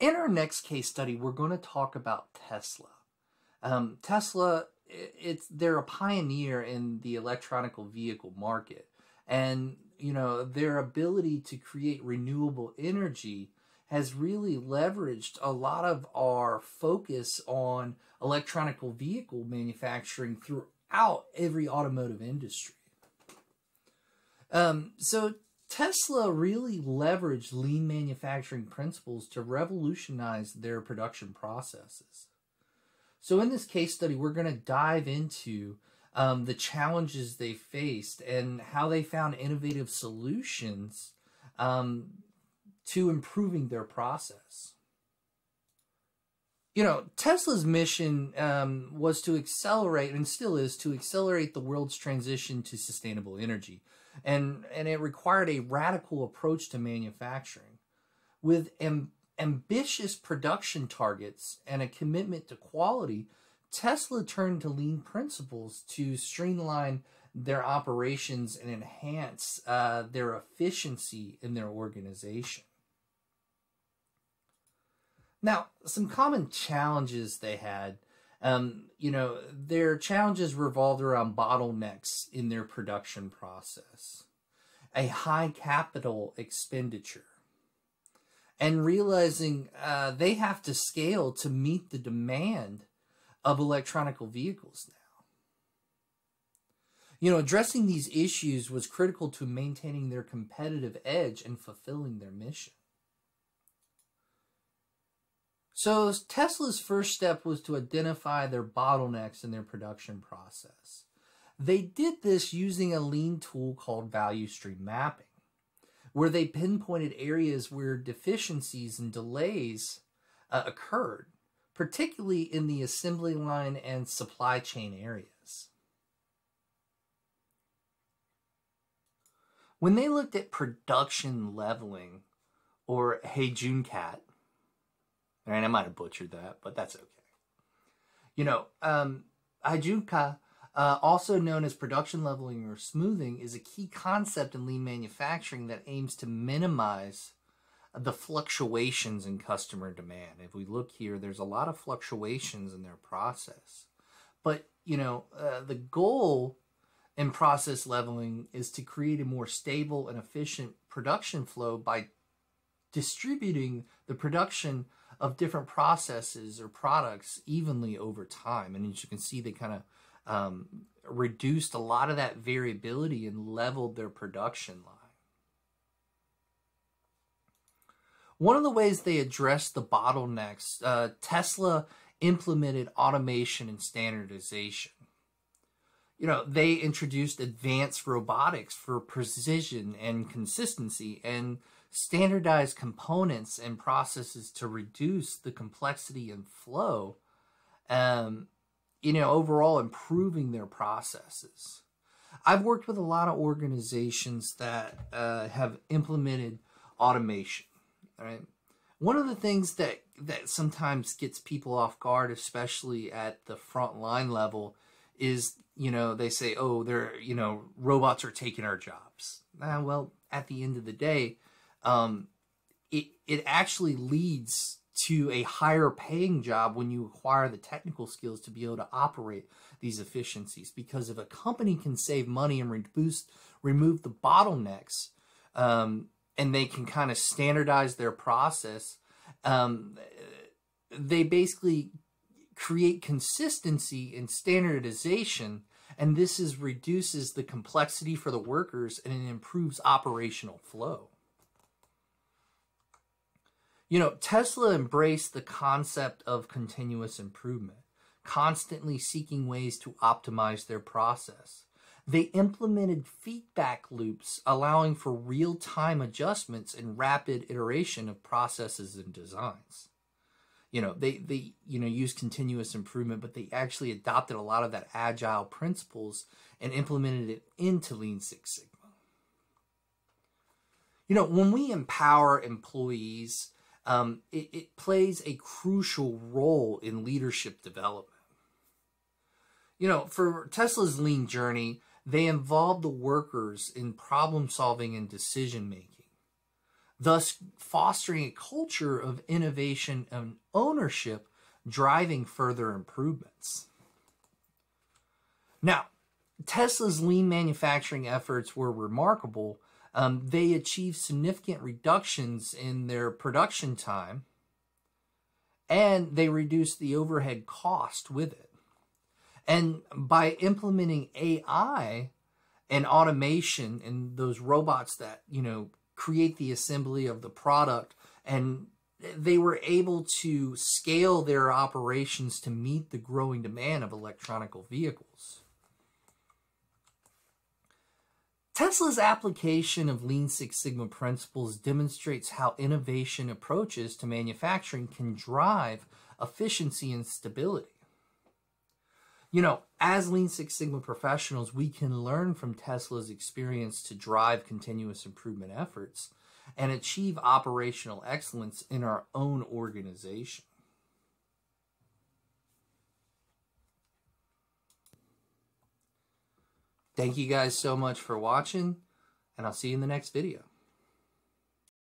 In our next case study, we're going to talk about Tesla. Um, Tesla, it's they're a pioneer in the electronical vehicle market, and you know their ability to create renewable energy has really leveraged a lot of our focus on electronical vehicle manufacturing throughout every automotive industry. Um, so Tesla really leveraged lean manufacturing principles to revolutionize their production processes. So, in this case study, we're going to dive into um, the challenges they faced and how they found innovative solutions um, to improving their process. You know, Tesla's mission um, was to accelerate, and still is, to accelerate the world's transition to sustainable energy. And, and it required a radical approach to manufacturing. With am, ambitious production targets and a commitment to quality, Tesla turned to lean principles to streamline their operations and enhance uh, their efficiency in their organization. Now, some common challenges they had, um, you know, their challenges revolved around bottlenecks in their production process, a high capital expenditure, and realizing uh, they have to scale to meet the demand of electronic vehicles now. You know, addressing these issues was critical to maintaining their competitive edge and fulfilling their mission. So Tesla's first step was to identify their bottlenecks in their production process. They did this using a lean tool called value stream mapping, where they pinpointed areas where deficiencies and delays uh, occurred, particularly in the assembly line and supply chain areas. When they looked at production leveling, or Hey Cat, I might have butchered that, but that's okay. You know, um, Heijunka, uh, also known as production leveling or smoothing, is a key concept in lean manufacturing that aims to minimize the fluctuations in customer demand. If we look here, there's a lot of fluctuations in their process. But, you know, uh, the goal in process leveling is to create a more stable and efficient production flow by distributing the production of different processes or products evenly over time. And as you can see, they kind of um, reduced a lot of that variability and leveled their production line. One of the ways they addressed the bottlenecks, uh, Tesla implemented automation and standardization. You know, they introduced advanced robotics for precision and consistency and standardized components and processes to reduce the complexity and flow, um, you know, overall improving their processes. I've worked with a lot of organizations that uh, have implemented automation. Right, one of the things that that sometimes gets people off guard, especially at the front line level, is you know they say, "Oh, they're you know robots are taking our jobs." Uh, well, at the end of the day, um, it it actually leads to a higher paying job when you acquire the technical skills to be able to operate these efficiencies. Because if a company can save money and reduce remove the bottlenecks, um, and they can kind of standardize their process, um, they basically create consistency and standardization and this is reduces the complexity for the workers and it improves operational flow you know, Tesla embraced the concept of continuous improvement, constantly seeking ways to optimize their process. They implemented feedback loops, allowing for real time adjustments and rapid iteration of processes and designs. You know, they, they you know use continuous improvement, but they actually adopted a lot of that agile principles and implemented it into Lean Six Sigma. You know, when we empower employees um, it, it plays a crucial role in leadership development. You know, for Tesla's lean journey, they involved the workers in problem solving and decision making. thus fostering a culture of innovation and ownership driving further improvements. Now, Tesla's lean manufacturing efforts were remarkable. Um, they achieved significant reductions in their production time and they reduced the overhead cost with it. And by implementing AI and automation and those robots that, you know, create the assembly of the product and they were able to scale their operations to meet the growing demand of electronic vehicles. Tesla's application of Lean Six Sigma principles demonstrates how innovation approaches to manufacturing can drive efficiency and stability. You know, as Lean Six Sigma professionals, we can learn from Tesla's experience to drive continuous improvement efforts and achieve operational excellence in our own organization. Thank you guys so much for watching, and I'll see you in the next video.